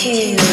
two.